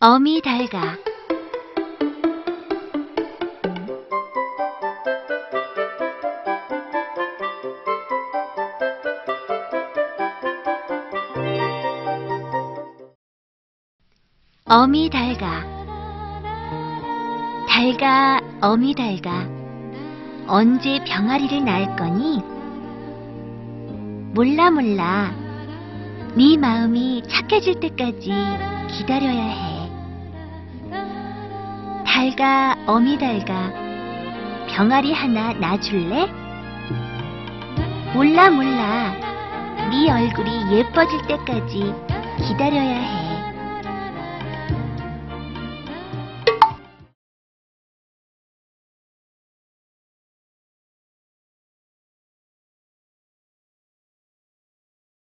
어미 달가 어미 달가 달가 어미 달가 언제 병아리를 낳을 거니? 몰라 몰라 네 마음이 착해질 때까지 기다려야 해. 달가 어미 달가 병아리 하나 놔줄래? 몰라 몰라 네 얼굴이 예뻐질 때까지 기다려야 해.